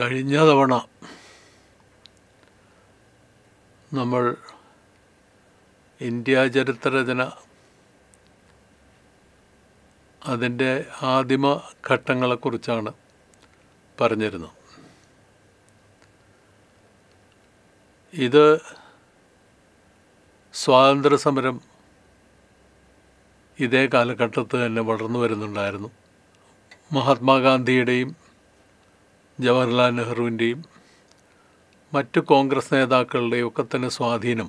കഴിഞ്ഞ തവണ നമ്മൾ ഇന്ത്യ ചരിത്രരചന അതിന്റെ ആദിമ ഘട്ടങ്ങളെക്കുറിച്ചാണ് പറഞ്ഞിരുന്നത്. ഇത് സ്വാതന്ത്ര്യ സമരം ഇതേ കാലഘട്ടത്ത് തന്നെ വളർന്നു വരുന്നുണ്ടായിരുന്നു. മഹാത്മാഗാന്ധിയുടെയും ജവഹർലാൽ നെഹ്റുവിന്റെയും മറ്റ് കോൺഗ്രസ് നേതാക്കളുടെയും ഒക്കെ തന്നെ സ്വാധീനം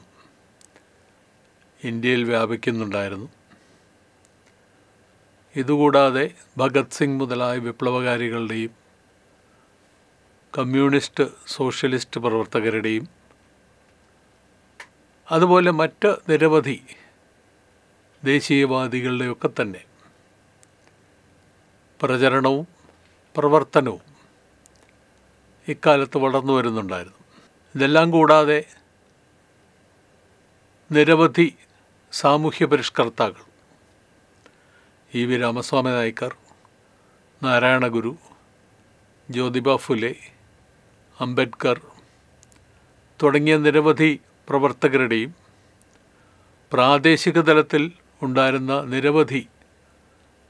ഇന്ത്യയിൽ വ്യാപിക്കുന്നുണ്ടായിരുന്നു. ഇതുകൂടാതെ ഭഗത് സിംഗ് മുതലായ വിപ്ലവകാരികളുടെയും കമ്മ്യൂണിസ്റ്റ് സോഷ്യലിസ്റ്റ് പ്രവർത്തകരുടെയും അതുപോലെ മറ്റ് നിരവധി ദേശീയവാദികളുടെയൊക്കെ തന്നെ പ്രചരണവും പ്രവർത്തനവും ഇക്കാലത്ത് വളർന്നു വരുന്നുണ്ടായിരുന്നു. ഇതെല്ലാം കൂടാതെ നിരവധി സാമൂഹ്യ പരിഷ്കർത്താക്കൾ ഇ വി രാമസ്വാമി നായ്ക്കർ നാരായണഗുരു ജ്യോതിബ ഫുലെ അംബേദ്കർ തുടങ്ങിയ നിരവധി പ്രവർത്തകരുടെയും പ്രാദേശിക തലത്തിൽ ഉണ്ടായിരുന്ന നിരവധി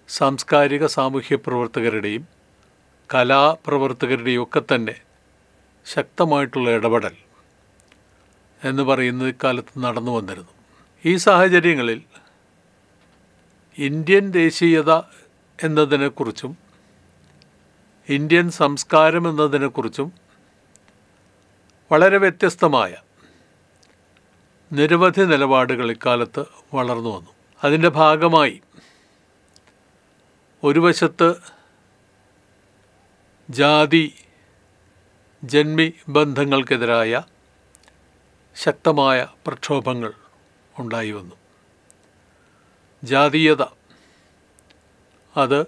സാംസ്കാരിക സാമൂഹ്യ പ്രവർത്തകരുടെയും കലാപ്രവർത്തകരുടെയും ഒക്കെ തന്നെ ശക്തമായിട്ടുള്ള ഇടപെടൽ എന്ന് പറയുന്ന ഇക്കാലത്ത് നടന്നു വന്നിരുന്നു. ഈ സാഹചര്യങ്ങളിൽ ഇന്ത്യൻ ദേശീയത എന്നതിനെക്കുറിച്ചും ഇന്ത്യൻ സംസ്കാരം എന്നതിനെക്കുറിച്ചും വളരെ വ്യത്യസ്തമായ നിരവധി നിലപാടുകൾ ഇക്കാലത്ത് വളർന്നു വന്നു. അതിന്റെ ഭാഗമായി ഒരു വശത്ത് ജാതി ജന്മി ബന്ധങ്ങൾക്കെതിരായ ശക്തമായ പ്രക്ഷോഭങ്ങൾ ഉണ്ടായി വന്നു. ജാതീയത. അത്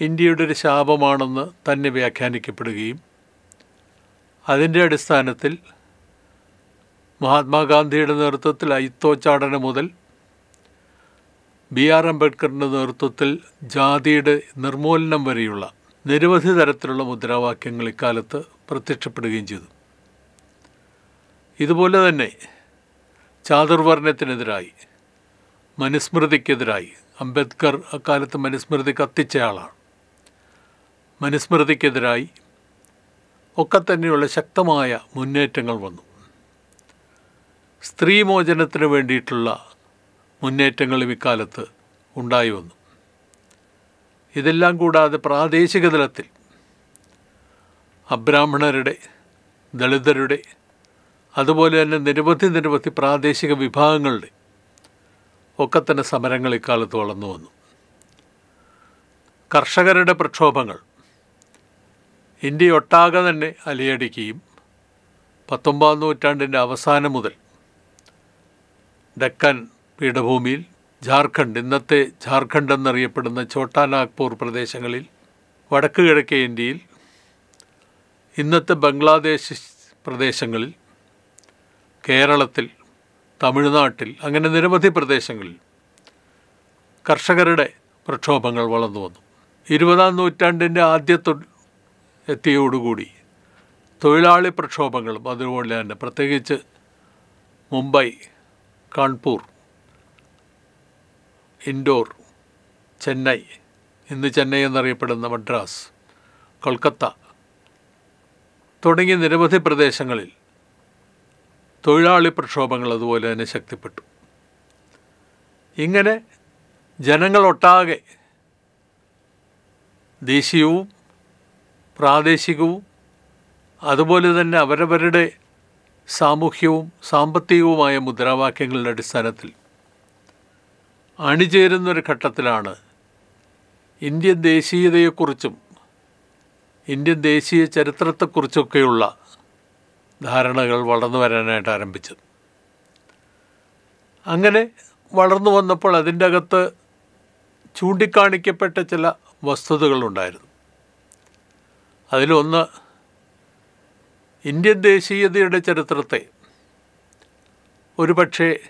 ഇന്ത്യയുടെ ഒരു ശാപമാണെന്ന് തന്നെ വ്യാഖ്യാനിക്കപ്പെടുകയും അതിന്റെ അടിസ്ഥാനത്തിൽ മഹാത്മാഗാന്ധിയുടെ നേതൃത്വത്തിൽ അയിത്തോച്ചാടന മുതൽ ബി ആർ അംബേദ്കറിന്റെ നേതൃത്വത്തിൽ ജാതിയുടെ നിർമൂലനം വരെയുള്ള നിരവധി തരത്തിലുള്ള മുദ്രാവാക്യങ്ങൾ ഇക്കാലത്ത് പ്രത്യക്ഷപ്പെടുകയും ചെയ്തു. ഇതുപോലെ തന്നെ ചാതുർവർണത്തിനെതിരായി മനുസ്മൃതിക്കെതിരായി അംബേദ്കർ അക്കാലത്ത് മനുസ്മൃതി കത്തിച്ചയാളാണ് മനുസ്മൃതിക്കെതിരായി ഒക്കെ തന്നെയുള്ള ശക്തമായ മുന്നേറ്റങ്ങൾ വന്നു. സ്ത്രീമോചനത്തിന് വേണ്ടിയിട്ടുള്ള മുന്നേറ്റങ്ങളും ഇക്കാലത്ത് ഉണ്ടായി വന്നു. ഇതെല്ലാം കൂടാതെ പ്രാദേശിക തലത്തിൽ അബ്രാഹ്മണരുടെ ദളിതരുടെ അതുപോലെ തന്നെ നിരവധി നിരവധി പ്രാദേശിക വിഭാഗങ്ങളുടെ ഒക്കെ തന്നെ സമരങ്ങൾ ഇക്കാലത്ത് വളർന്നു വന്നു. കർഷകരുടെ പ്രക്ഷോഭങ്ങൾ ഇന്ത്യയൊട്ടാകെ തന്നെ അലയടിക്കുകയും പത്തൊമ്പതാം നൂറ്റാണ്ടിന്റെ അവസാനം മുതൽ ഡക്കൻ പീഠഭൂമിയിൽ ജാർഖണ്ഡ് ഇന്നത്തെ ജാർഖണ്ഡ് എന്നറിയപ്പെടുന്ന ഛോട്ടാ നാഗ്പൂർ പ്രദേശങ്ങളിൽ വടക്ക് കിഴക്കേ ഇന്ത്യയിൽ ഇന്നത്തെ ബംഗ്ലാദേശ് പ്രദേശങ്ങളിൽ കേരളത്തിൽ തമിഴ്നാട്ടിൽ അങ്ങനെ നിരവധി പ്രദേശങ്ങളിൽ കർഷകരുടെ പ്രക്ഷോഭങ്ങൾ വളർന്നു വന്നു. ഇരുപതാം നൂറ്റാണ്ടിന്റെ ആദ്യത്തൊ എത്തിയോടുകൂടി തൊഴിലാളി പ്രക്ഷോഭങ്ങളും അതുപോലെ തന്നെ പ്രത്യേകിച്ച് മുംബൈ കാൺപൂർ ഇൻഡോർ ചെന്നൈ ഇന്ന് ചെന്നൈ എന്നറിയപ്പെടുന്ന മദ്രാസ് കൊൽക്കത്ത തുടങ്ങിയ നിരവധി പ്രദേശങ്ങളിൽ തൊഴിലാളി പ്രക്ഷോഭങ്ങൾ അതുപോലെ തന്നെ ശക്തിപ്പെട്ടു. ഇങ്ങനെ ജനങ്ങളൊട്ടാകെ ദേശീയവും പ്രാദേശികവും അതുപോലെ തന്നെ അവരവരുടെ സാമൂഹ്യവും സാമ്പത്തികവുമായ മുദ്രാവാക്യങ്ങളുടെ അടിസ്ഥാനത്തിൽ അണിചേരുന്നൊരു ഘട്ടത്തിലാണ് ഇന്ത്യൻ ദേശീയതയെക്കുറിച്ചും ഇന്ത്യൻ ദേശീയ ചരിത്രത്തെക്കുറിച്ചൊക്കെയുള്ള ധാരണകൾ വളർന്നു വരാനായിട്ട് ആരംഭിച്ചത്. അങ്ങനെ വളർന്നു വന്നപ്പോൾ അതിന്റെ അകത്ത് ചൂണ്ടിക്കാണിക്കപ്പെട്ട ചില വസ്തുതകളുണ്ടായിരുന്നു. അതിലൊന്ന് ഇന്ത്യൻ ദേശീയതയുടെ ചരിത്രത്തെ ഒരുപക്ഷെ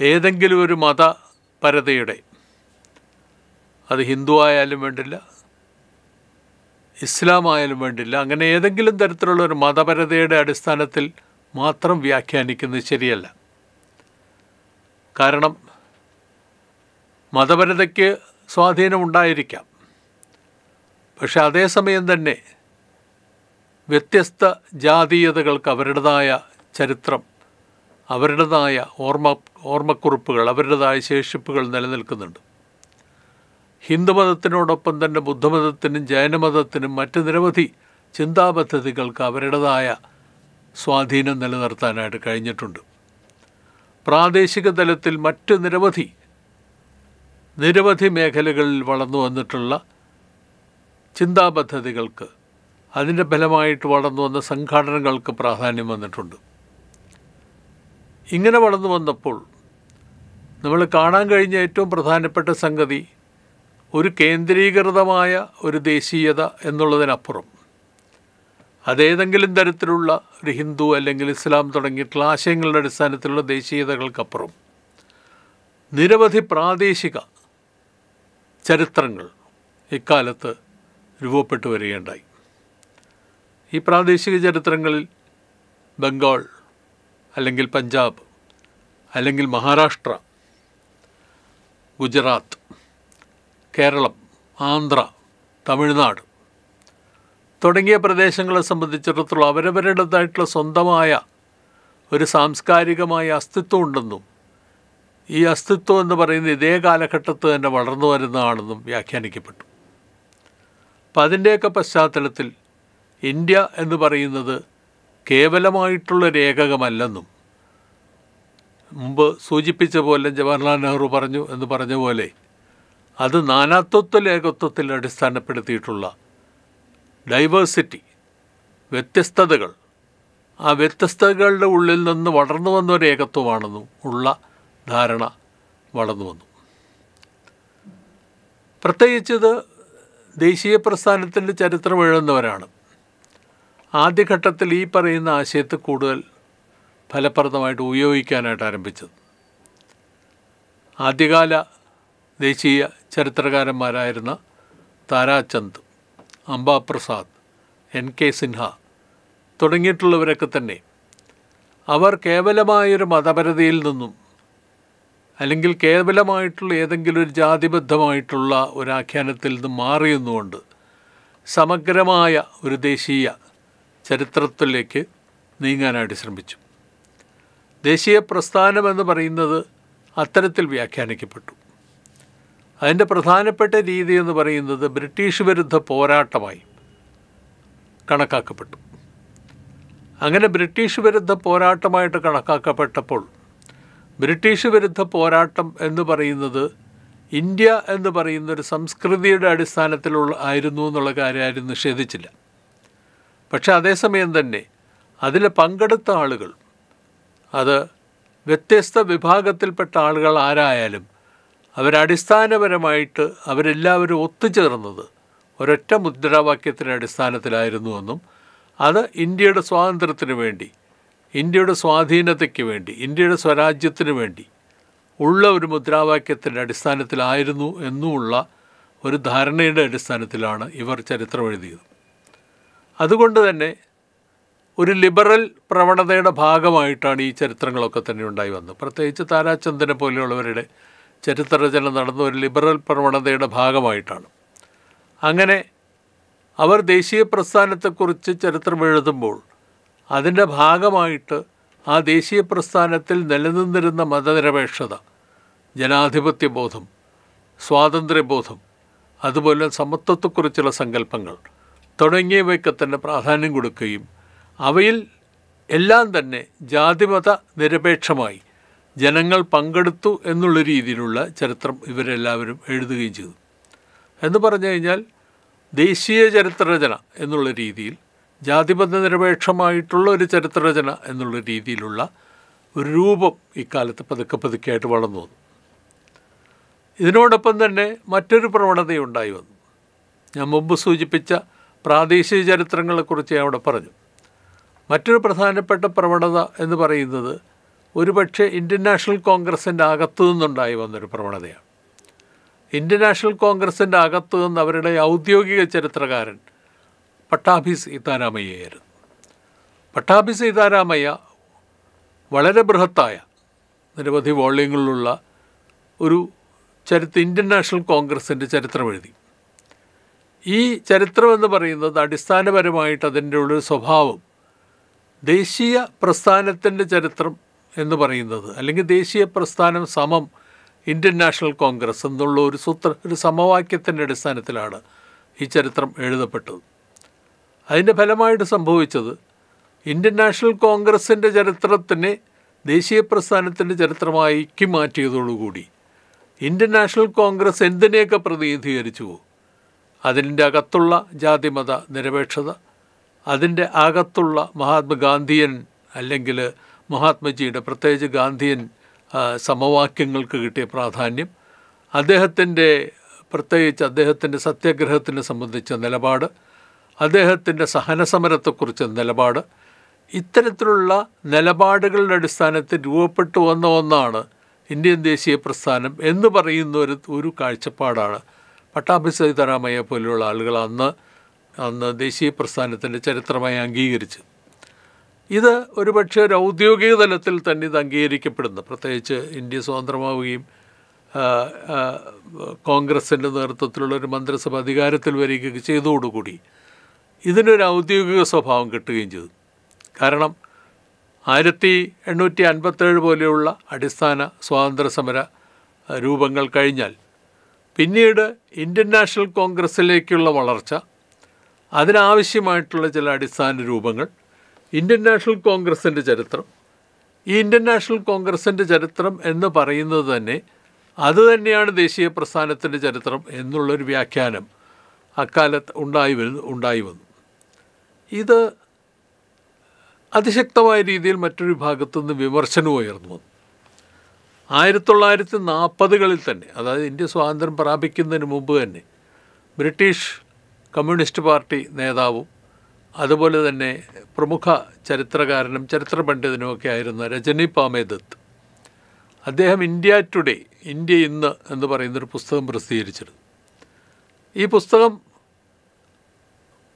ഏതെങ്കിലും ഒരു മതപരതയുടെ അത് ഹിന്ദു ആയാലും വേണ്ടില്ല ഇസ്ലാം ആയാലും വേണ്ടില്ല അങ്ങനെ ഏതെങ്കിലും തരത്തിലുള്ള ഒരു മതപരതയുടെ അടിസ്ഥാനത്തിൽ മാത്രം വ്യാഖ്യാനിക്കുന്നത് ശരിയല്ല. കാരണം മതപരതയ്ക്ക് സ്വാധീനമുണ്ടായിരിക്കാം പക്ഷെ അതേസമയം തന്നെ വ്യത്യസ്ത ജാതീയതകൾക്ക് അവരുടേതായ ചരിത്രം അവരുടേതായ ഓർമ്മ ഓർമ്മക്കുറിപ്പുകൾ അവരുടേതായ ശേഷിപ്പുകൾ നിലനിൽക്കുന്നുണ്ട്. ഹിന്ദുമതത്തിനോടൊപ്പം തന്നെ ബുദ്ധമതത്തിനും ജൈനമതത്തിനും മറ്റ് നിരവധി ചിന്താപദ്ധതികൾക്ക് അവരുടേതായ സ്വാധീനം നിലനിർത്താനായിട്ട് കഴിഞ്ഞിട്ടുണ്ട്. പ്രാദേശിക തലത്തിൽ മറ്റ് നിരവധി നിരവധി മേഖലകളിൽ വളർന്നു വന്നിട്ടുള്ള ചിന്താപദ്ധതികൾക്ക് അതിന്റെ ഫലമായിട്ട് വളർന്നു വന്ന സംഘടനകൾക്ക് പ്രാധാന്യം വന്നിട്ടുണ്ട്. ഇങ്ങനെ വളർന്നു വന്നപ്പോൾ നമ്മൾ കാണാൻ കഴിഞ്ഞ ഏറ്റവും പ്രധാനപ്പെട്ട സംഗതി ഒരു കേന്ദ്രീകൃതമായ ഒരു ദേശീയത എന്നുള്ളതിനപ്പുറം. അതേതെങ്കിലും തരത്തിലുള്ള ഒരു ഹിന്ദു അല്ലെങ്കിൽ ഇസ്ലാം തുടങ്ങിയിട്ടുള്ള ആശയങ്ങളുടെ അടിസ്ഥാനത്തിലുള്ള ദേശീയതകൾക്കപ്പുറം നിരവധി പ്രാദേശിക ചരിത്രങ്ങൾ ഇക്കാലത്ത് രൂപപ്പെട്ടു വരികയുണ്ടായി. ഈ പ്രാദേശിക ചരിത്രങ്ങളിൽ ബംഗാൾ അല്ലെങ്കിൽ പഞ്ചാബ് അല്ലെങ്കിൽ മഹാരാഷ്ട്ര ഗുജറാത്ത് കേരളം ആന്ധ്ര തമിഴ്നാട് തുടങ്ങിയ പ്രദേശങ്ങളെ സംബന്ധിച്ചിടത്തോളം അവരവരുടേതായിട്ടുള്ള സ്വന്തമായ ഒരു സാംസ്കാരികമായ അസ്തിത്വം ഉണ്ടെന്നും ഈ അസ്തിത്വം എന്ന് പറയുന്ന ഇതേ കാലഘട്ടത്ത് തന്നെ വളർന്നു വരുന്നതാണെന്നും വ്യാഖ്യാനിക്കപ്പെട്ടു. അപ്പം അതിന്റെയൊക്കെ പശ്ചാത്തലത്തിൽ ഇന്ത്യ എന്ന് പറയുന്നത് കേവലമായിട്ടുള്ളൊരു ഏകകമല്ലെന്നും മുമ്പ് സൂചിപ്പിച്ച പോലെ ജവഹർലാൽ നെഹ്റു പറഞ്ഞു എന്ന് പറഞ്ഞ പോലെ അത് നാനാത്വത്വ ഏകത്വത്തിൽ അടിസ്ഥാനപ്പെടുത്തിയിട്ടുള്ള ഡൈവേഴ്സിറ്റി വ്യത്യസ്തതകൾ ആ വ്യത്യസ്തതകളുടെ ഉള്ളിൽ നിന്ന് വളർന്നു വന്ന ഒരു ഏകത്വമാണെന്നും ഉള്ള ധാരണ വളർന്നു വന്നു. പ്രത്യേകിച്ചത് ദേശീയ പ്രസ്ഥാനത്തിന്റെ ചരിത്രം എഴുതുന്നവരാണ്. ആദ്യഘട്ടത്തിൽ ഈ പറയുന്ന ആശയത്തെ കൂടുതൽ ഫലപ്രദമായിട്ട് ഉപയോഗിക്കാനായിട്ട് ആരംഭിച്ചത്. ആദ്യകാല ദേശീയ ചരിത്രകാരന്മാരായിരുന്ന താരാചന്ദ് അംബാപ്രസാദ് എൻ കെ സിൻഹ തുടങ്ങിയിട്ടുള്ളവരൊക്കെ തന്നെ അവർ കേവലമായൊരു മതപരതയിൽ നിന്നും അല്ലെങ്കിൽ കേവലമായിട്ടുള്ള ഏതെങ്കിലും ഒരു ജാതിബദ്ധമായിട്ടുള്ള ഒരാഖ്യാനത്തിൽ നിന്നും മാറിയെന്നുകൊണ്ട് സമഗ്രമായ ഒരു ദേശീയ ചരിത്രത്തിലേക്ക് നീങ്ങാനായിട്ട് ശ്രമിച്ചു. ദേശീയ പ്രസ്ഥാനമെന്ന് പറയുന്നത് അത്തരത്തിൽ വ്യാഖ്യാനിക്കപ്പെട്ടു. അതിന്റെ പ്രധാനപ്പെട്ട രീതി എന്ന് പറയുന്നത് ബ്രിട്ടീഷ് വിരുദ്ധ പോരാട്ടമായി കണക്കാക്കപ്പെട്ടു. അങ്ങനെ ബ്രിട്ടീഷ് വിരുദ്ധ പോരാട്ടമായിട്ട് കണക്കാക്കപ്പെട്ടപ്പോൾ ബ്രിട്ടീഷ് വിരുദ്ധ പോരാട്ടം എന്ന് പറയുന്നത് ഇന്ത്യ എന്ന് പറയുന്ന ഒരു സംസ്കൃതിയുടെ അടിസ്ഥാനത്തിലുള്ള ആയിരുന്നു എന്നുള്ള കാര്യം ആരും നിഷേധിച്ചില്ല. പക്ഷേ അതേസമയം തന്നെ അതിൽ പങ്കെടുത്ത ആളുകൾ അത് വ്യത്യസ്ത വിഭാഗത്തിൽപ്പെട്ട ആളുകൾ ആരായാലും അവരടിസ്ഥാനപരമായിട്ട് അവരെല്ലാവരും ഒത്തുചേർന്നത് ഒരൊറ്റ മുദ്രാവാക്യത്തിന്റെ അടിസ്ഥാനത്തിലായിരുന്നുവെന്നും അത് ഇന്ത്യയുടെ സ്വാതന്ത്ര്യത്തിന് വേണ്ടി ഇന്ത്യയുടെ സ്വാധീനതയ്ക്ക് വേണ്ടി ഇന്ത്യയുടെ സ്വരാജ്യത്തിന് വേണ്ടി ഉള്ള ഒരു മുദ്രാവാക്യത്തിന്റെ അടിസ്ഥാനത്തിലായിരുന്നു എന്നുമുള്ള ഒരു ധാരണയുടെ അടിസ്ഥാനത്തിലാണ് ഇവർ ചരിത്രം എഴുതിയത് അതുകൊണ്ട് തന്നെ ഒരു ലിബറൽ പ്രവണതയുടെ ഭാഗമായിട്ടാണ് ഈ ചരിത്രങ്ങളൊക്കെ തന്നെ ഉണ്ടായി വന്നത്. പ്രത്യേകിച്ച് താരാചന്ദനെ പോലെയുള്ളവരുടെ ചരിത്രരചന നടന്ന ഒരു ലിബറൽ പ്രവണതയുടെ ഭാഗമായിട്ടാണ്. അങ്ങനെ അവർ ദേശീയ പ്രസ്ഥാനത്തെക്കുറിച്ച് ചരിത്രം എഴുതുമ്പോൾ അതിന്റെ ഭാഗമായിട്ട് ആ ദേശീയ പ്രസ്ഥാനത്തിൽ നിലനിന്നിരുന്ന മതനിരപേക്ഷത ജനാധിപത്യബോധം സ്വാതന്ത്ര്യബോധം അതുപോലെ സമത്വത്തെക്കുറിച്ചുള്ള സങ്കല്പങ്ങൾ തുടങ്ങിയവയ്ക്ക് തന്നെ പ്രാധാന്യം കൊടുക്കുകയും അവയിൽ എല്ലാം തന്നെ ജാതിമത നിരപേക്ഷമായി ജനങ്ങൾ പങ്കെടുത്തു എന്നുള്ള രീതിയിലുള്ള ചരിത്രം ഇവരെല്ലാവരും എഴുതുകയും ചെയ്തു. എന്ന് പറഞ്ഞു കഴിഞ്ഞാൽ ദേശീയ ചരിത്രരചന എന്നുള്ള രീതിയിൽ ജാതിബദ്ധ നിരപേക്ഷമായിട്ടുള്ള ഒരു ചരിത്രരചന എന്നുള്ള രീതിയിലുള്ള ഒരു രൂപം ഇക്കാലത്ത് പതുക്കെ പതുക്കെയായിട്ട് വളർന്നു വന്നു. ഇതിനോടൊപ്പം തന്നെ മറ്റൊരു പ്രവണതയുണ്ടായി വന്നു. ഞാൻ മുമ്പ് സൂചിപ്പിച്ച പ്രാദേശിക ചരിത്രങ്ങളെക്കുറിച്ച് അവിടെ പറഞ്ഞു. മറ്റൊരു പ്രധാനപ്പെട്ട പ്രവണത എന്ന് പറയുന്നത് ഒരുപക്ഷെ ഇന്ത്യൻ നാഷണൽ കോൺഗ്രസിന്റെ അകത്തു നിന്നുണ്ടായി വന്നൊരു പ്രവണതയാണ്. ഇന്ത്യൻ നാഷണൽ കോൺഗ്രസിന്റെ അകത്തു നിന്ന് അവരുടെ ഔദ്യോഗിക ചരിത്രകാരൻ പട്ടാഭി സീതാരാമയ്യയായിരുന്നു. പട്ടാഭി സീതാരാമയ്യ വളരെ ബൃഹത്തായ നിരവധി വോള്യങ്ങളിലുള്ള ഒരു ചരിത്ര ഇന്ത്യൻ നാഷണൽ കോൺഗ്രസിന്റെ ചരിത്രം എഴുതി ഈ ചരിത്രം എന്ന് പറയുന്നത് അടിസ്ഥാനപരമായിട്ട് അതിന്റെ ഉള്ള സ്വഭാവം. ദേശീയ പ്രസ്ഥാനത്തിന്റെ ചരിത്രം എന്ന് പറയുന്നത് അല്ലെങ്കിൽ ദേശീയ പ്രസ്ഥാനം സമം ഇന്ത്യൻ നാഷണൽ കോൺഗ്രസ് എന്നുള്ള ഒരു സൂത്ര ഒരു സമവാക്യത്തിന്റെ അടിസ്ഥാനത്തിലാണ് ഈ ചരിത്രം എഴുതപ്പെട്ടത്. അതിന്റെ ഫലമായിട്ട് സംഭവിച്ചത് ഇന്ത്യൻ നാഷണൽ കോൺഗ്രസിന്റെ ചരിത്രത്തിനെ ദേശീയ പ്രസ്ഥാനത്തിന്റെ ചരിത്രമാക്കി മാറ്റിയതോടുകൂടി. ഇന്ത്യൻ നാഷണൽ കോൺഗ്രസ് എന്തിനെയൊക്കെ പ്രതിനിധീകരിച്ചുവോ? അതിന്റെ അകത്തുള്ള ജാതിമത നിരപേക്ഷത അതിന്റെ അകത്തുള്ള മഹാത്മാഗാന്ധിയൻ അല്ലെങ്കിൽ മഹാത്മജിയുടെ പ്രത്യേകിച്ച് ഗാന്ധിയൻ സമവാക്യങ്ങൾക്ക് കിട്ടിയ പ്രാധാന്യം അദ്ദേഹത്തിന്റെ പ്രത്യേകിച്ച് അദ്ദേഹത്തിന്റെ സത്യാഗ്രഹത്തിനെ സംബന്ധിച്ച നിലപാട് അദ്ദേഹത്തിന്റെ സഹനസമരത്തെക്കുറിച്ച് നിലപാട് ഇത്തരത്തിലുള്ള നിലപാടുകളുടെ അടിസ്ഥാനത്തിൽ രൂപപ്പെട്ടു വന്ന ഒന്നാണ് ഇന്ത്യൻ ദേശീയ പ്രസ്ഥാനം എന്ന് പറയുന്ന ഒരു ഒരു കാഴ്ചപ്പാടാണ് പട്ടാഭി സീതാരാമയ്യ പോലെയുള്ള ആളുകൾ അന്ന് അന്ന് ദേശീയ പ്രസ്ഥാനത്തിന്റെ ചരിത്രമായി അംഗീകരിച്ചു. ഇത് ഒരുപക്ഷെ ഒരു ഔദ്യോഗിക തലത്തിൽ തന്നെ ഇത് അംഗീകരിക്കപ്പെടുന്നു. പ്രത്യേകിച്ച് ഇന്ത്യ സ്വതന്ത്രമാവുകയും കോൺഗ്രസിന്റെ നേതൃത്വത്തിലുള്ള ഒരു മന്ത്രിസഭ അധികാരത്തിൽ വരികയൊക്കെ ചെയ്തതോടുകൂടി ഇതിനൊരു ഔദ്യോഗിക സ്വഭാവം കിട്ടുകയും ചെയ്തു. കാരണം ആയിരത്തി എണ്ണൂറ്റി അൻപത്തേഴ് പോലെയുള്ള അടിസ്ഥാന സ്വാതന്ത്ര്യ സമര രൂപങ്ങൾ കഴിഞ്ഞാൽ പിന്നീട് ഇന്ത്യൻ നാഷണൽ കോൺഗ്രസ്സിലേക്കുള്ള വളർച്ച അതിനാവശ്യമായിട്ടുള്ള ചില അടിസ്ഥാന രൂപങ്ങൾ ഇന്ത്യൻ നാഷണൽ കോൺഗ്രസിന്റെ ചരിത്രം. ഈ ഇന്ത്യൻ നാഷണൽ കോൺഗ്രസിന്റെ ചരിത്രം എന്ന് പറയുന്നത് തന്നെ അതുതന്നെയാണ് ദേശീയ പ്രസ്ഥാനത്തിന്റെ ചരിത്രം എന്നുള്ളൊരു വ്യാഖ്യാനം അക്കാലത്ത് ഉണ്ടായി വരുന്നു ഉണ്ടായി വന്നു. ഇത് അതിശക്തമായ രീതിയിൽ മറ്റൊരു ഭാഗത്തുനിന്ന് വിമർശനം ഉയർന്നു വന്നു. ആയിരത്തി തൊള്ളായിരത്തി നാൽപ്പതുകളിൽ തന്നെ അതായത് ഇന്ത്യ സ്വാതന്ത്ര്യം പ്രാപിക്കുന്നതിന് മുമ്പ് തന്നെ ബ്രിട്ടീഷ് കമ്മ്യൂണിസ്റ്റ് പാർട്ടി നേതാവും അതുപോലെ തന്നെ പ്രമുഖ ചരിത്രകാരനും ചരിത്ര പണ്ഡിതനുമൊക്കെ ആയിരുന്ന രജനി പാമേദത്ത്. അദ്ദേഹം ഇന്ത്യ ടുഡേ ഇന്ത്യ ഇന്ന് എന്ന് പറയുന്നൊരു പുസ്തകം പ്രസിദ്ധീകരിച്ചിരുന്നു. ഈ പുസ്തകം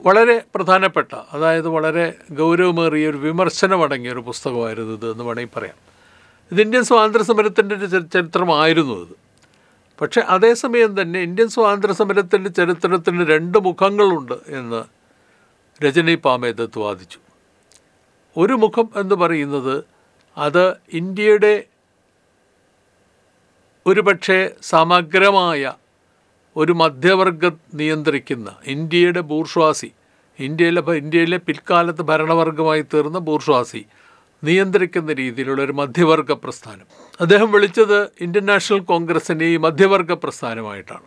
വളരെ പ്രധാനപ്പെട്ട അതായത് വളരെ ഗൗരവമേറിയ ഒരു വിമർശനമടങ്ങിയ ഒരു പുസ്തകമായിരുന്നു ഇത് എന്ന് വേണമെങ്കിൽ പറയാം. ഇത് ഇന്ത്യൻ സ്വാതന്ത്ര്യ സമരത്തിന്റെ ഒരു ചരിത്രമായിരുന്നു അത്. പക്ഷേ അതേസമയം തന്നെ ഇന്ത്യൻ സ്വാതന്ത്ര്യ സമരത്തിന്റെ ചരിത്രത്തിന് രണ്ട് മുഖങ്ങളുണ്ട് എന്ന് രജനി പാമേദത്ത് വാദിച്ചു. ഒരു മുഖം എന്ന് പറയുന്നത് അത് ഇന്ത്യയുടെ ഒരുപക്ഷെ സമഗ്രമായ ഒരു മധ്യവർഗ നിയന്ത്രിക്കുന്ന ഇന്ത്യയുടെ ബൂർഷ്വാസി ഇന്ത്യയിലെ ഇന്ത്യയിലെ പിൽക്കാലത്ത് ഭരണവർഗമായി തീർന്ന ബൂർഷ്വാസി നിയന്ത്രിക്കുന്ന രീതിയിലുള്ള ഒരു മധ്യവർഗ പ്രസ്ഥാനം. അദ്ദേഹം വിളിച്ചത് ഇന്ത്യൻ നാഷണൽ കോൺഗ്രസിന്റെ ഈ മധ്യവർഗ പ്രസ്ഥാനമായിട്ടാണ്.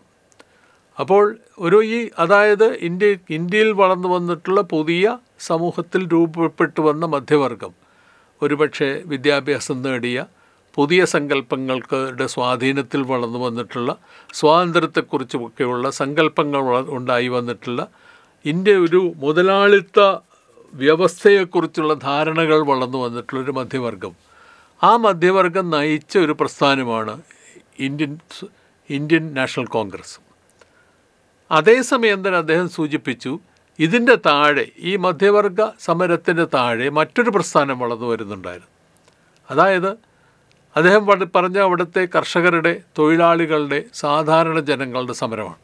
അപ്പോൾ ഒരു ഈ അതായത് ഇന്ത്യ ഇന്ത്യയിൽ വളർന്നു വന്നിട്ടുള്ള പുതിയ സമൂഹത്തിൽ രൂപപ്പെട്ടു വന്ന മധ്യവർഗം ഒരുപക്ഷെ വിദ്യാഭ്യാസം നേടിയ പുതിയ സങ്കല്പങ്ങൾക്കുടെ സ്വാധീനത്തിൽ വളർന്നു വന്നിട്ടുള്ള സ്വാതന്ത്ര്യത്തെക്കുറിച്ചുമൊക്കെയുള്ള സങ്കല്പങ്ങൾ ഉണ്ടായി വന്നിട്ടുള്ള ഇന്ത്യ ഒരു മുതലാളിത്ത വ്യവസ്ഥയെക്കുറിച്ചുള്ള ധാരണകൾ വളർന്നു വന്നിട്ടുള്ളൊരു മധ്യവർഗം. ആ മധ്യവർഗം നയിച്ച ഒരു പ്രസ്ഥാനമാണ് ഇന്ത്യൻ ഇന്ത്യൻ നാഷണൽ കോൺഗ്രസ്. അതേസമയം തന്നെ അദ്ദേഹം സൂചിപ്പിച്ചു ഇതിന്റെ താഴെ ഈ മധ്യവർഗ സമരത്തിന്റെ താഴെ മറ്റൊരു പ്രസ്ഥാനം വളർന്നു വരുന്നുണ്ടായിരുന്നു. അതായത് അദ്ദേഹം പറഞ്ഞ അവിടുത്തെ കർഷകരുടെ തൊഴിലാളികളുടെ സാധാരണ ജനങ്ങളുടെ സമരമാണ്.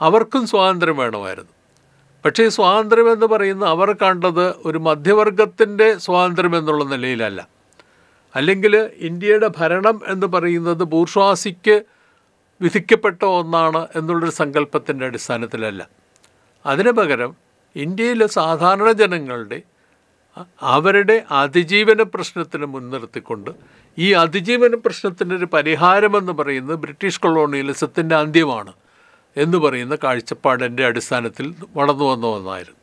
അവർക്കും സ്വാതന്ത്ര്യം വേണമായിരുന്നു. പക്ഷേ ഈ സ്വാതന്ത്ര്യം എന്ന് പറയുന്ന അവർ കണ്ടത് ഒരു മധ്യവർഗത്തിന്റെ സ്വാതന്ത്ര്യം എന്നുള്ള നിലയിലല്ല. അല്ലെങ്കിൽ ഇന്ത്യയുടെ ഭരണം എന്ന് പറയുന്നത് ബൂർഷ്വാസിക്ക് വിധിക്കപ്പെട്ട ഒന്നാണ് എന്നുള്ളൊരു സങ്കല്പത്തിന്റെ അടിസ്ഥാനത്തിലല്ല. അതിന് പകരം ഇന്ത്യയിലെ സാധാരണ ജനങ്ങളുടെ അവരുടെ അതിജീവന പ്രശ്നത്തിന് മുൻനിർത്തിക്കൊണ്ട് ഈ അതിജീവന പ്രശ്നത്തിന്റെ ഒരു പരിഹാരമെന്ന് പറയുന്നത് ബ്രിട്ടീഷ് കൊളോണിയലിസത്തിന്റെ അന്ത്യമാണ്. എന്ന് പറയുന്ന കാഴ്ചപ്പാടിന്റെ അടിസ്ഥാനത്തിൽ വളർന്നു വന്ന ഒന്നായിരുന്നു.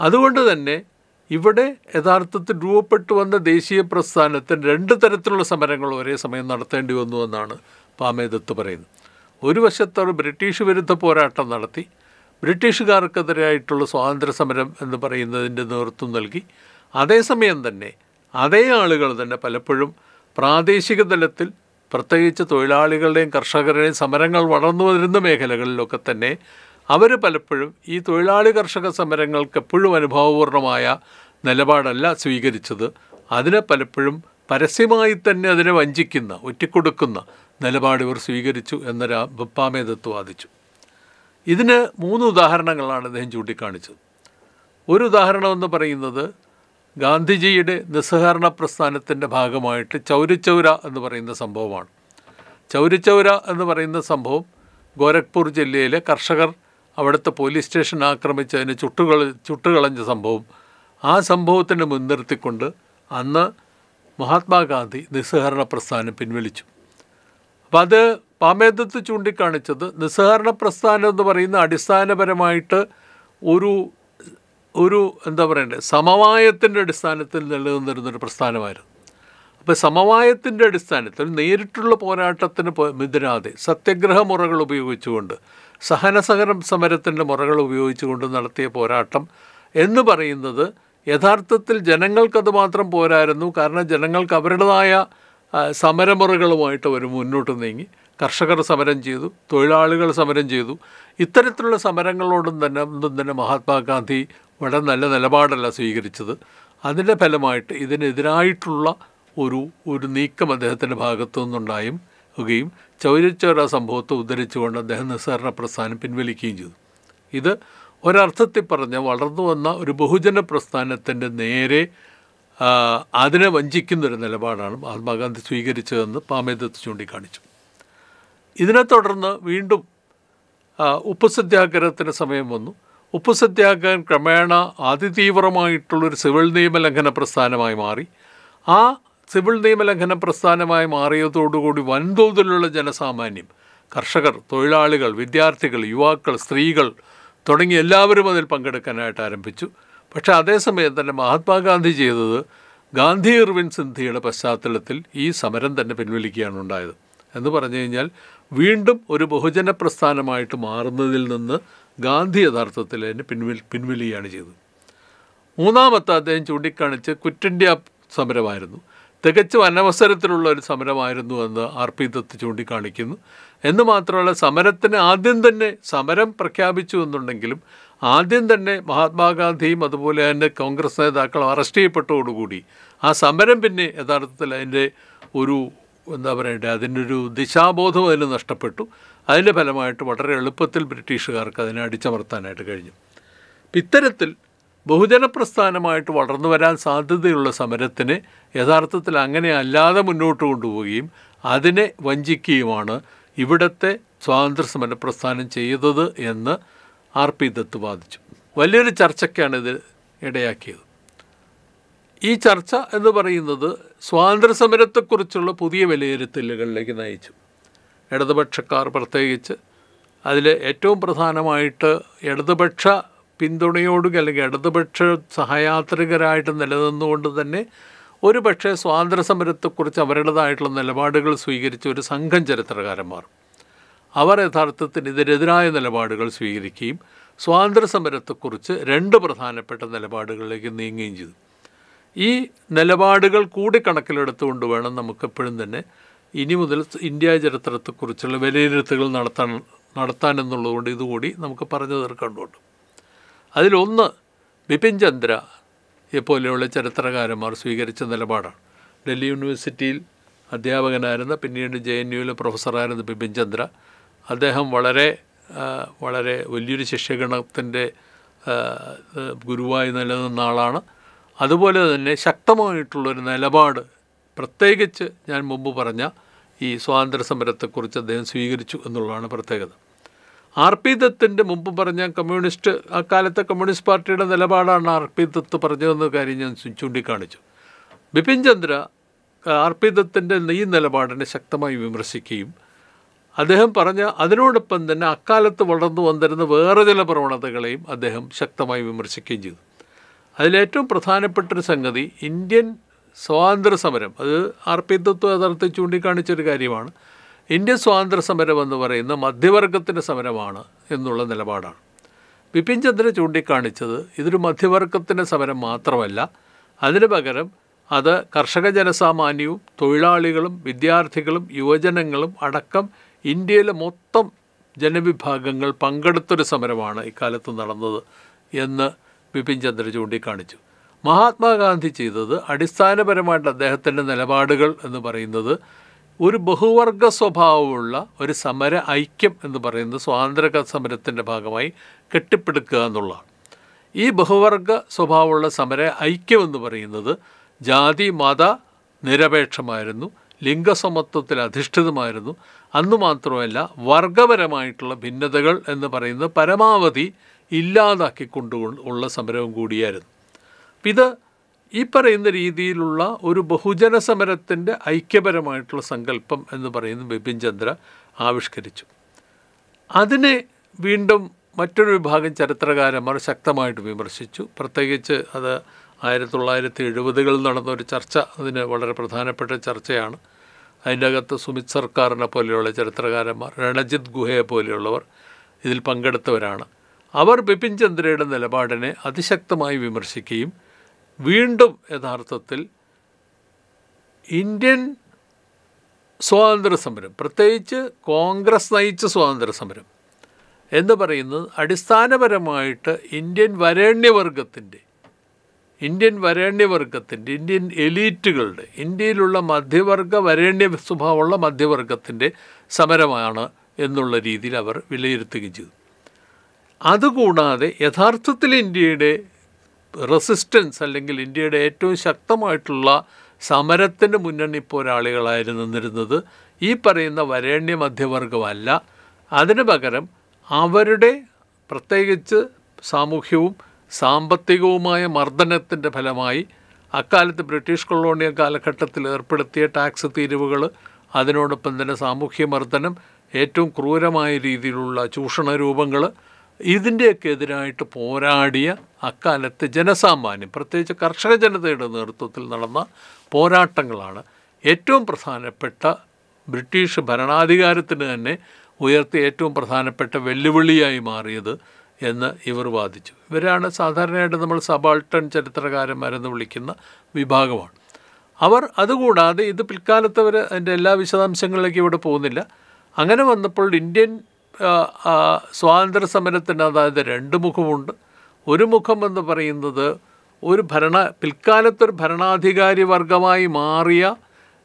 അതുകൊണ്ട് തന്നെ ഇവിടെ യഥാർത്ഥത്തിൽ രൂപപ്പെട്ടു വന്ന ദേശീയ പ്രസ്ഥാനത്തിന് രണ്ട് തരത്തിലുള്ള സമരങ്ങൾ ഒരേ സമയം നടത്തേണ്ടി വന്നു എന്നാണ് പാമേദത്ത് പറയുന്നത്. ഒരു വശത്തോട് ബ്രിട്ടീഷ് വിരുദ്ധ പോരാട്ടം നടത്തി ബ്രിട്ടീഷുകാർക്കെതിരായിട്ടുള്ള സ്വാതന്ത്ര്യ സമരം എന്ന് പറയുന്നതിന്റെ നേതൃത്വം നൽകി. അതേസമയം തന്നെ അതേ ആളുകൾ തന്നെ പലപ്പോഴും പ്രാദേശിക തലത്തിൽ പ്രത്യേകിച്ച് തൊഴിലാളികളുടെയും കർഷകരുടെയും സമരങ്ങൾ വളർന്നു വരുന്ന മേഖലകളിലൊക്കെ തന്നെ അവർ പലപ്പോഴും ഈ തൊഴിലാളി കർഷക സമരങ്ങൾക്ക് എപ്പോഴും അനുഭവപൂർണമായ നിലപാടല്ല സ്വീകരിച്ചത്. അതിനെ പലപ്പോഴും പരസ്യമായി തന്നെ അതിനെ വഞ്ചിക്കുന്ന ഒറ്റിക്കൊടുക്കുന്ന നിലപാട് ഇവർ സ്വീകരിച്ചു എന്നൊരു ബപ്പാമേതത്വം വാദിച്ചു ഇതിന് മൂന്ന് ഉദാഹരണങ്ങളാണ് അദ്ദേഹം ചൂണ്ടിക്കാണിച്ചത്. ഒരു ഉദാഹരണം എന്ന് പറയുന്നത് ഗാന്ധിജിയുടെ നിസ്സഹകരണ പ്രസ്ഥാനത്തിന്റെ ഭാഗമായിട്ട് ചൗരിച്ചൗര എന്ന് പറയുന്ന സംഭവമാണ്. ചൗരിച്ചൗര എന്ന് പറയുന്ന സംഭവം ഗോരഖ്പൂർ ജില്ലയിലെ കർഷകർ അവിടുത്തെ പോലീസ് സ്റ്റേഷൻ ആക്രമിച്ചതിന് ചുട്ടുകൾ ചുട്ടുകളഞ്ഞ സംഭവം. ആ സംഭവത്തിന് മുൻനിർത്തിക്കൊണ്ട് അന്ന് മഹാത്മാഗാന്ധി നിസ്സഹകരണ പ്രസ്ഥാനം പിൻവലിച്ചു. അപ്പം അത് പാമേദത്ത് ചൂണ്ടിക്കാണിച്ചത് നിസ്സഹകരണ പ്രസ്ഥാനം എന്ന് പറയുന്ന അടിസ്ഥാനപരമായിട്ട് ഒരു ഒരു എന്താ പറയണ്ടേ സമവായത്തിന്റെ അടിസ്ഥാനത്തിൽ നിലനിന്നിരുന്നൊരു പ്രസ്ഥാനമായിരുന്നു. അപ്പോൾ സമവായത്തിന്റെ അടിസ്ഥാനത്തിൽ നേരിട്ടുള്ള പോരാട്ടത്തിന് എതിരാതെ സത്യഗ്രഹ മുറകൾ ഉപയോഗിച്ചുകൊണ്ട് സഹനസഹനം സമരത്തിന്റെ മുറകൾ ഉപയോഗിച്ചുകൊണ്ട് നടത്തിയ പോരാട്ടം എന്ന് പറയുന്നത് യഥാർത്ഥത്തിൽ ജനങ്ങൾക്കത് മാത്രം പോരായിരുന്നു. കാരണം ജനങ്ങൾക്ക് അവരുടേതായ സമരമുറകളുമായിട്ട് അവർ മുന്നോട്ട് നീങ്ങി. കർഷകർ സമരം ചെയ്തു തൊഴിലാളികൾ സമരം ചെയ്തു. ഇത്തരത്തിലുള്ള സമരങ്ങളോടും തന്നെ ഒന്നും തന്നെ മഹാത്മാഗാന്ധി വളരെ നല്ല നിലപാടല്ല സ്വീകരിച്ചത്. അതിന്റെ ഫലമായിട്ട് ഇതിനെതിരായിട്ടുള്ള ഒരു ഒരു നീക്കം അദ്ദേഹത്തിന്റെ ഭാഗത്തു നിന്നുണ്ടായും ുകയും ചൗരിച്ചോര സംഭവത്തെ ഉദ്ധരിച്ചുകൊണ്ട് അദ്ദേഹം നിസ്സഹരണ പ്രസ്ഥാനം പിൻവലിക്കുകയും ചെയ്തു. ഇത് ഒരർത്ഥത്തിൽ പറഞ്ഞ വളർന്നു വന്ന ഒരു ബഹുജന പ്രസ്ഥാനത്തിന്റെ നേരെ അതിനെ വഞ്ചിക്കുന്നൊരു നിലപാടാണ് മഹാത്മാഗാന്ധി സ്വീകരിച്ചതെന്ന് പാമേദത്ത് ചൂണ്ടിക്കാണിച്ചു. ഇതിനെ തുടർന്ന് വീണ്ടും ഉപ്പ് സത്യാഗ്രഹത്തിന് സമയം വന്നു. ഉപ്പ് സത്യാഗ്രഹം ക്രമേണ അതിതീവ്രമായിട്ടുള്ളൊരു സിവിൽ നിയമലംഘന പ്രസ്ഥാനമായി മാറി. ആ സിവിൽ നിയമലംഘന പ്രസ്ഥാനമായി മാറിയതോടുകൂടി വൻതോതിലുള്ള ജനസാമാന്യം കർഷകർ തൊഴിലാളികൾ വിദ്യാർത്ഥികൾ യുവാക്കൾ സ്ത്രീകൾ തുടങ്ങി എല്ലാവരും അതിൽ പങ്കെടുക്കാനായിട്ട് ആരംഭിച്ചു. പക്ഷേ അതേസമയം തന്നെ മഹാത്മാഗാന്ധി ചെയ്തത് ഗാന്ധി ഇർവിൻ സിന്ധിയുടെ പശ്ചാത്തലത്തിൽ ഈ സമരം തന്നെ പിൻവലിക്കുകയാണ് ഉണ്ടായത്. എന്ന് പറഞ്ഞു കഴിഞ്ഞാൽ വീണ്ടും ഒരു ബഹുജന പ്രസ്ഥാനമായിട്ട് മാറുന്നതിൽ നിന്ന് ഗാന്ധി യഥാർത്ഥത്തിൽ അതിനെ പിൻവിൽ പിൻവലിയാണ് ചെയ്തത്. മൂന്നാമത്തെ അദ്ദേഹം ചൂണ്ടിക്കാണിച്ച് ക്വിറ്റ് ഇന്ത്യ സമരമായിരുന്നു. തികച്ചും അനവസരത്തിലുള്ള ഒരു സമരമായിരുന്നു എന്ന് ആർ പി ദത്ത് ചൂണ്ടിക്കാണിക്കുന്നു. എന്ന് മാത്രമല്ല സമരത്തിന് ആദ്യം തന്നെ സമരം പ്രഖ്യാപിച്ചു എന്നുണ്ടെങ്കിലും ആദ്യം തന്നെ മഹാത്മാഗാന്ധിയും അതുപോലെ തന്നെ കോൺഗ്രസ് നേതാക്കളും അറസ്റ്റ് ചെയ്യപ്പെട്ടതോടുകൂടി ആ സമരം പിന്നെ യഥാർത്ഥത്തിൽ അതിന്റെ ഒരു എന്താ പറയട്ടെ അതിന്റെ ഒരു ദിശാബോധം അതിന് നഷ്ടപ്പെട്ടു. അതിന്റെ ഫലമായിട്ട് വളരെ എളുപ്പത്തിൽ ബ്രിട്ടീഷുകാർക്ക് അതിനെ അടിച്ചമർത്താനായിട്ട് കഴിഞ്ഞു. ഇത്തരത്തിൽ ബഹുജന പ്രസ്ഥാനമായിട്ട് വളർന്നു വരാൻ സാധ്യതയുള്ള സമരത്തിന് യഥാർത്ഥത്തിൽ അങ്ങനെ അല്ലാതെ മുന്നോട്ട് കൊണ്ടുപോവുകയും അതിനെ വഞ്ചിക്കുകയുമാണ് ഇവിടുത്തെ സ്വാതന്ത്ര്യ സമര പ്രസ്ഥാനം ചെയ്തത് എന്ന് ആർ പി ദത്ത് വാദിച്ചു. വലിയൊരു ചർച്ചയ്ക്കാണ് ഇത് ഇടയാക്കിയത്. ഈ ചർച്ച എന്ന് പറയുന്നത് സ്വാതന്ത്ര്യ സമരത്തെക്കുറിച്ചുള്ള പുതിയ വിലയിരുത്തലുകളിലേക്ക് നയിച്ചു. ഇടതുപക്ഷക്കാർ പ്രത്യേകിച്ച് അതിൽ ഏറ്റവും പ്രധാനമായിട്ട് ഇടതുപക്ഷ പിന്തുണയോടുക അല്ലെങ്കിൽ ഇടതുപക്ഷ സഹയാത്രികരായിട്ട് നിലനിന്നുകൊണ്ട് തന്നെ ഒരു പക്ഷേ സ്വാതന്ത്ര്യ സമരത്തെക്കുറിച്ച് അവരുടേതായിട്ടുള്ള നിലപാടുകൾ സ്വീകരിച്ച ഒരു സംഘം ചരിത്രകാരന്മാർ. അവർ യഥാർത്ഥത്തിന് ഇതിനെതിരായ നിലപാടുകൾ സ്വീകരിക്കുകയും സ്വാതന്ത്ര്യ സമരത്തെക്കുറിച്ച് രണ്ട് പ്രധാനപ്പെട്ട നിലപാടുകളിലേക്ക് നീങ്ങുകയും ചെയ്തു. ഈ നിലപാടുകൾ കൂടി കണക്കിലെടുത്തുകൊണ്ട് വേണം നമുക്കെപ്പോഴും തന്നെ ഇനി മുതൽ ഇന്ത്യ ചരിത്രത്തെക്കുറിച്ചുള്ള വിലയിരുത്തുകൾ നടത്താൻ നടത്താൻ എന്നുള്ളതുകൊണ്ട് ഇതുകൂടി നമുക്ക് പറഞ്ഞു തീർക്കേണ്ടതുണ്ട് അതിലൊന്ന് ബിപിൻ ചന്ദ്ര പോലെയുള്ള ചരിത്രകാരന്മാർ സ്വീകരിച്ച നിലപാടാണ്. ഡൽഹി യൂണിവേഴ്സിറ്റിയിൽ അധ്യാപകനായിരുന്ന പിന്നീട് ജെ എൻ യുവിലെ പ്രൊഫസറായിരുന്ന ബിപിൻ ചന്ദ്ര അദ്ദേഹം വളരെ വളരെ വലിയൊരു ശിഷ്യഗണത്തിന്റെ ഗുരുവായി നിലനിന്ന ആളാണ്. അതുപോലെ തന്നെ ശക്തമായിട്ടുള്ളൊരു നിലപാട്. പ്രത്യേകിച്ച് ഞാൻ മുമ്പ് പറഞ്ഞ ഈ സ്വാതന്ത്ര്യ സമരത്തെക്കുറിച്ച് അദ്ദേഹം സ്വീകരിച്ചു എന്നുള്ളതാണ് പ്രത്യേകത. ആർ പി ദത്തിന്റെ മുമ്പ് പറഞ്ഞ കമ്മ്യൂണിസ്റ്റ് അക്കാലത്തെ കമ്മ്യൂണിസ്റ്റ് പാർട്ടിയുടെ നിലപാടാണ് ആർ പി ദത്ത് പറഞ്ഞതെന്ന കാര്യം ഞാൻ ചൂണ്ടിക്കാണിച്ചു. ബിപിൻ ചന്ദ്ര ആർ പി ദത്തിന്റെ ഈ നിലപാടിനെ ശക്തമായി വിമർശിക്കുകയും അദ്ദേഹം പറഞ്ഞ അതിനോടൊപ്പം തന്നെ അക്കാലത്ത് വളർന്നു വന്നിരുന്ന വേറെ ചില പ്രവണതകളെയും അദ്ദേഹം ശക്തമായി വിമർശിക്കുകയും ചെയ്തു. അതിലേറ്റവും പ്രധാനപ്പെട്ടൊരു സംഗതി ഇന്ത്യൻ സ്വാതന്ത്ര്യ സമരം അത് ആർ പി തത്വ യഥാർത്ഥത്തിൽ ചൂണ്ടിക്കാണിച്ചൊരു കാര്യമാണ്. ഇന്ത്യൻ സ്വാതന്ത്ര്യ സമരം എന്ന് പറയുന്ന മധ്യവർഗത്തിന്റെ സമരമാണ് എന്നുള്ള നിലപാടാണ്. ബിപിൻ ചന്ദ്ര ചൂണ്ടിക്കാണിച്ചത് ഇതൊരു മധ്യവർഗത്തിന്റെ സമരം മാത്രമല്ല. അതിന് പകരം അത് കർഷക ജനസാമാന്യവും തൊഴിലാളികളും വിദ്യാർത്ഥികളും യുവജനങ്ങളും അടക്കം ഇന്ത്യയിലെ മൊത്തം ജനവിഭാഗങ്ങൾ പങ്കെടുത്തൊരു സമരമാണ് ഇക്കാലത്ത് നടന്നത് എന്ന് ബിപിൻ ചന്ദ്ര ചൂണ്ടിക്കാണിച്ചു. മഹാത്മാഗാന്ധി ചെയ്തത് അടിസ്ഥാനപരമായിട്ട് അദ്ദേഹത്തിന്റെ നിലപാടുകൾ എന്ന് പറയുന്നത് ഒരു ബഹുവർഗ സ്വഭാവമുള്ള ഒരു സമര ഐക്യം എന്ന് പറയുന്നത് സ്വാതന്ത്ര്യ സമരത്തിന്റെ ഭാഗമായി കെട്ടിപ്പടുക്കുക എന്നുള്ളതാണ്. ഈ ബഹുവർഗ സ്വഭാവമുള്ള സമര ഐക്യം എന്ന് പറയുന്നത് ജാതി മത നിരപേക്ഷമായിരുന്നു ലിംഗസമത്വത്തിൽ അധിഷ്ഠിതമായിരുന്നു. അന്ന് മാത്രമല്ല വർഗപരമായിട്ടുള്ള ഭിന്നതകൾ എന്ന് പറയുന്നത് പരമാവധി ഇല്ലാതാക്കിക്കൊണ്ട് ഉള്ള സമരവും കൂടിയായിരുന്നു. ഇത് ഈ പറയുന്ന രീതിയിലുള്ള ഒരു ബഹുജന സമരത്തിന്റെ ഐക്യപരമായിട്ടുള്ള സങ്കല്പം എന്ന് പറയുന്ന ബിപിൻ ചന്ദ്ര ആവിഷ്കരിച്ചു. അതിനെ വീണ്ടും മറ്റൊരു വിഭാഗം ചരിത്രകാരന്മാർ ശക്തമായിട്ട് വിമർശിച്ചു. പ്രത്യേകിച്ച് അത് ആയിരത്തി തൊള്ളായിരത്തി എഴുപതുകളിൽ നടന്ന ഒരു ചർച്ച അതിന് വളരെ പ്രധാനപ്പെട്ട ചർച്ചയാണ്. അതിന്റെ അകത്ത് സുമിത് സർക്കാരിനെ പോലെയുള്ള ചരിത്രകാരന്മാർ രണജിത് ഗുഹയെ പോലെയുള്ളവർ ഇതിൽ പങ്കെടുത്തവരാണ്. അവർ ബിപിൻ ചന്ദ്രയുടെ നിലപാടിനെ അതിശക്തമായി വിമർശിക്കുകയും വീണ്ടും യഥാർത്ഥത്തിൽ ഇന്ത്യൻ സ്വാതന്ത്ര്യ സമരം പ്രത്യേകിച്ച് കോൺഗ്രസ് നയിച്ച സ്വാതന്ത്ര്യ സമരം എന്ന് പറയുന്നത് അടിസ്ഥാനപരമായിട്ട് ഇന്ത്യൻ വരേണ്യവർഗത്തിന്റെ ഇന്ത്യൻ വരേണ്യവർഗത്തിന്റെ ഇന്ത്യൻ എലീറ്റുകളുടെ ഇന്ത്യയിലുള്ള മധ്യവർഗ വരേണ്യ സ്വഭാവമുള്ള മധ്യവർഗത്തിന്റെ സമരമാണ് എന്നുള്ള രീതിയിൽ അവർ വിലയിരുത്തുകയും ചെയ്തു. അതുകൂടാതെ യഥാർത്ഥത്തിൽ ഇന്ത്യയുടെ റെസിസ്റ്റൻസ് അല്ലെങ്കിൽ ഇന്ത്യയുടെ ഏറ്റവും ശക്തമായിട്ടുള്ള സമരത്തിന് മുന്നണി പോരാളികളായിരുന്നു നിന്നിരുന്നത് ഈ പറയുന്ന വരേണ്യ മധ്യവർഗമല്ല അതിന് പകരം അവരുടെ പ്രത്യേകിച്ച് സാമൂഹ്യവും സാമ്പത്തികവുമായ മർദ്ദനത്തിന്റെ ഫലമായി അക്കാലത്ത് ബ്രിട്ടീഷ് കൊളോണിയൽ കാലഘട്ടത്തിൽ ഏർപ്പെടുത്തിയ ടാക്സ് തീരുവകൾ അതിനോടൊപ്പം തന്നെ സാമൂഹ്യ മർദ്ദനം ഏറ്റവും ക്രൂരമായ രീതിയിലുള്ള ചൂഷണ രൂപങ്ങൾ ഇതിന്റെയൊക്കെ എതിരായിട്ട് പോരാടിയ അക്കാലത്തെ ജനസാമാന്യം പ്രത്യേകിച്ച് കർഷക ജനതയുടെ നേതൃത്വത്തിൽ നടന്ന പോരാട്ടങ്ങളാണ് ഏറ്റവും പ്രധാനപ്പെട്ട ബ്രിട്ടീഷ് ഭരണാധികാരത്തിന് തന്നെ ഉയർത്തിയ ഏറ്റവും പ്രധാനപ്പെട്ട വെല്ലുവിളിയായി മാറിയത് എന്ന് ഇവർ വാദിച്ചു. ഇവരാണ് സാധാരണയായിട്ട് നമ്മൾ സബാൾട്ടൺ ചരിത്രകാരന്മാരെന്ന് വിളിക്കുന്ന വിഭാഗമാണ്. അവർ അതുകൂടാതെ ഇത് പിൽക്കാലത്ത് അവർ അതിന്റെ എല്ലാ വിശദാംശങ്ങളിലേക്കും ഇവിടെ പോകുന്നില്ല. അങ്ങനെ വന്നപ്പോൾ ഇന്ത്യൻ സ്വാതന്ത്ര്യ സമരത്തിന് അതായത് രണ്ട് മുഖമുണ്ട്. ഒരു മുഖം എന്ന് പറയുന്നത് ഒരു ഭരണ പിൽക്കാലത്തൊരു ഭരണാധികാരി വർഗമായി മാറിയ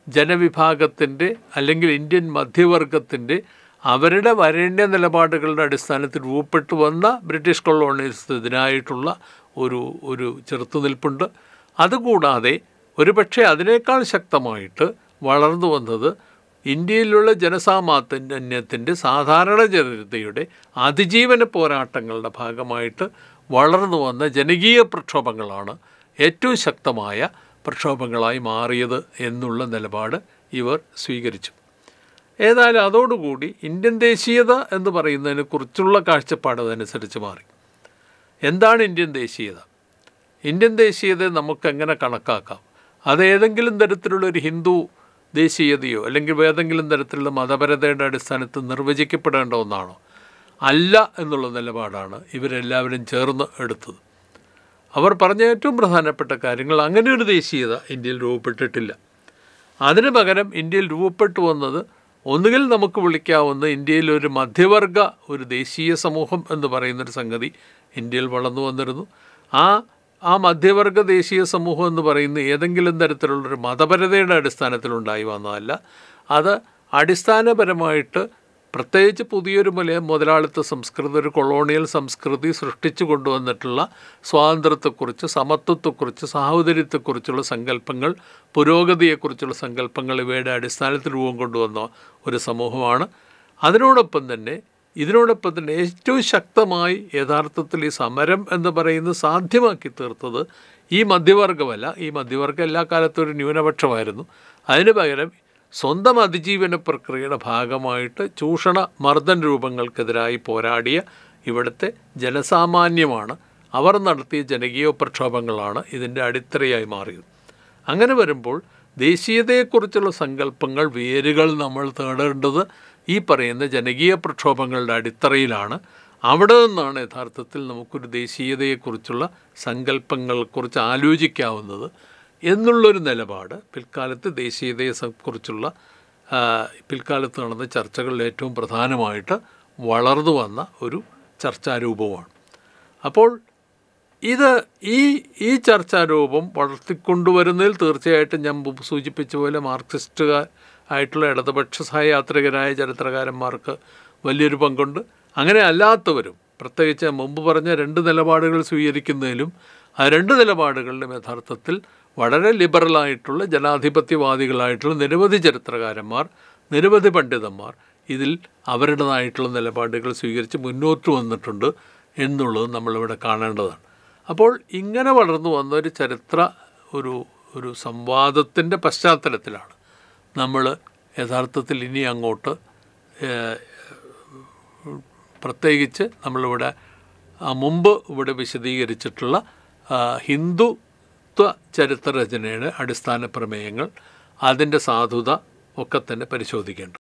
ജനവിഭാഗത്തിന്റെ അല്ലെങ്കിൽ ഇന്ത്യൻ മധ്യവർഗത്തിന്റെ അവരുടെ വരേണ്യ നിലപാടുകളുടെ അടിസ്ഥാനത്തിൽ രൂപപ്പെട്ടു വന്ന ബ്രിട്ടീഷ് കൊളോണിയലിസത്തിനായിട്ടുള്ള ഒരു ഒരു ചെറുത്തുനിൽപ്പുണ്ട് അതുകൂടാതെ ഒരുപക്ഷെ അതിനേക്കാൾ ശക്തമായിട്ട് വളർന്നു വന്നത് ഇന്ത്യയിലുള്ള ജനസാമാന്യത്തിന്റെ സാധാരണ ജനതയുടെ അതിജീവന പോരാട്ടങ്ങളുടെ ഭാഗമായിട്ട് വളർന്നു വന്ന ജനകീയ പ്രക്ഷോഭങ്ങളാണ് ഏറ്റവും ശക്തമായ പ്രക്ഷോഭങ്ങളായി മാറിയത് എന്നുള്ള നിലപാട് ഇവർ സ്വീകരിച്ചു. ഏതായാലും അതോടുകൂടി ഇന്ത്യൻ ദേശീയത എന്ന് പറയുന്നതിനെ കുറിച്ചുള്ള കാഴ്ചപ്പാട് അതനുസരിച്ച് മാറി. എന്താണ് ഇന്ത്യൻ ദേശീയത? ഇന്ത്യൻ ദേശീയതയെ നമുക്കെങ്ങനെ കണക്കാക്കാം? അത് ഏതെങ്കിലും തരത്തിലുള്ള ഒരു ഹിന്ദു ദേശീയതയോ അല്ലെങ്കിൽ ഏതെങ്കിലും തരത്തിലുള്ള മതപരതയുടെ അടിസ്ഥാനത്തിൽ നിർവചിക്കപ്പെടേണ്ട ഒന്നാണോ? അല്ല എന്നുള്ള നിലപാടാണ് ഇവരെല്ലാവരും ചേർന്ന് എടുത്തത്. അവർ പറഞ്ഞ ഏറ്റവും പ്രധാനപ്പെട്ട കാര്യങ്ങൾ അങ്ങനെ ഒരു ദേശീയത ഇന്ത്യയിൽ രൂപപ്പെട്ടിട്ടില്ല. അതിന് പകരം ഇന്ത്യയിൽ രൂപപ്പെട്ടു വന്നത് ഒന്നുകിൽ നമുക്ക് വിളിക്കാവുന്ന ഇന്ത്യയിൽ ഒരു മധ്യവർഗ ഒരു ദേശീയ സമൂഹം എന്ന് പറയുന്നൊരു സംഗതി ഇന്ത്യയിൽ വളർന്നു വന്നിരുന്നു. ആ ആ മധ്യവർഗ ദേശീയ സമൂഹം എന്ന് പറയുന്ന ഏതെങ്കിലും തരത്തിലുള്ളൊരു മതപരതയുടെ അടിസ്ഥാനത്തിലുണ്ടായി വന്നതല്ല. അത് അടിസ്ഥാനപരമായിട്ട് പ്രത്യേകിച്ച് പുതിയൊരു മുല മുതലാളിത്ത സംസ്കൃതി ഒരു കൊളോണിയൽ സംസ്കൃതി സൃഷ്ടിച്ചു കൊണ്ടുവന്നിട്ടുള്ള സ്വാതന്ത്ര്യത്തെക്കുറിച്ച് സമത്വത്തെക്കുറിച്ച് സാഹോദര്യത്തെക്കുറിച്ചുള്ള സങ്കല്പങ്ങൾ പുരോഗതിയെക്കുറിച്ചുള്ള സങ്കല്പങ്ങൾ ഇവയുടെ അടിസ്ഥാനത്തിൽ രൂപം കൊണ്ടുവന്ന ഒരു സമൂഹമാണ്. അതിനോടൊപ്പം തന്നെ ഇതിനോടൊപ്പം തന്നെ ഏറ്റവും ശക്തമായി യഥാർത്ഥത്തിൽ ഈ സമരം എന്ന് പറയുന്നത് സാധ്യമാക്കി തീർത്തത് ഈ മധ്യവർഗമല്ല. ഈ മധ്യവർഗം എല്ലാ കാലത്തും ഒരു ന്യൂനപക്ഷമായിരുന്നു. അതിന് പകരം സ്വന്തം അതിജീവന പ്രക്രിയയുടെ ഭാഗമായിട്ട് ചൂഷണ മർദ്ദന രൂപങ്ങൾക്കെതിരായി പോരാടിയ ഇവിടുത്തെ ജനസാമാന്യമാണ്. അവർ നടത്തിയ ജനകീയ പ്രക്ഷോഭങ്ങളാണ് ഇതിന്റെ അടിത്തറയായി മാറിയത്. അങ്ങനെ വരുമ്പോൾ ദേശീയതയെക്കുറിച്ചുള്ള സങ്കല്പങ്ങൾ വേരുകൾ നമ്മൾ തേടേണ്ടത് ഈ പറയുന്ന ജനകീയ പ്രക്ഷോഭങ്ങളുടെ അടിത്തറയിലാണ് അവിടെ നിന്നാണ് യഥാർത്ഥത്തിൽ നമുക്കൊരു ദേശീയതയെക്കുറിച്ചുള്ള സങ്കല്പങ്ങളെക്കുറിച്ച് ആലോചിക്കാവുന്നത് എന്നുള്ളൊരു നിലപാട് പിൽക്കാലത്ത് ദേശീയതയെ കുറിച്ചുള്ള പിൽക്കാലത്ത് നടന്ന ചർച്ചകളിൽ ഏറ്റവും പ്രധാനമായിട്ട് വളർന്നു വന്ന ഒരു ചർച്ചാരൂപമാണ്. അപ്പോൾ ഇത് ഈ ഈ ചർച്ചാരൂപം വളർത്തിക്കൊണ്ടുവരുന്നതിൽ തീർച്ചയായിട്ടും ഞാൻ സൂചിപ്പിച്ച പോലെ മാർക്സിസ്റ്റ് ആയിട്ടുള്ള ഇടതുപക്ഷ സഹയാത്രികരായ ചരിത്രകാരന്മാർക്ക് വലിയൊരു പങ്കുണ്ട്. അങ്ങനെ അല്ലാത്തവരും പ്രത്യേകിച്ച് മുമ്പ് പറഞ്ഞ രണ്ട് നിലപാടുകൾ സ്വീകരിക്കുന്നതിലും ആ രണ്ട് നിലപാടുകളിലും യഥാർത്ഥത്തിൽ വളരെ ലിബറലായിട്ടുള്ള ജനാധിപത്യവാദികളായിട്ടുള്ള നിരവധി ചരിത്രകാരന്മാർ നിരവധി പണ്ഡിതന്മാർ ഇതിൽ അവരുടേതായിട്ടുള്ള നിലപാടുകൾ സ്വീകരിച്ച് മുന്നോട്ട് വന്നിട്ടുണ്ട് എന്നുള്ളത് നമ്മളിവിടെ കാണേണ്ടതാണ്. അപ്പോൾ ഇങ്ങനെ വളർന്നു വന്ന ഒരു ചരിത്ര ഒരു ഒരു സംവാദത്തിന്റെ പശ്ചാത്തലത്തിലാണ് നമ്മൾ യഥാർത്ഥത്തിൽ ഇനി അങ്ങോട്ട് പ്രത്യേകിച്ച് നമ്മളിവിടെ മുമ്പ് ഇവിടെ വിശദീകരിച്ചിട്ടുള്ള ഹിന്ദുത്വ ചരിത്രരചനയുടെ അടിസ്ഥാന പ്രമേയങ്ങൾ അതിന്റെ സാധുത ഒക്കെ തന്നെ പരിശോധിക്കേണ്ടത്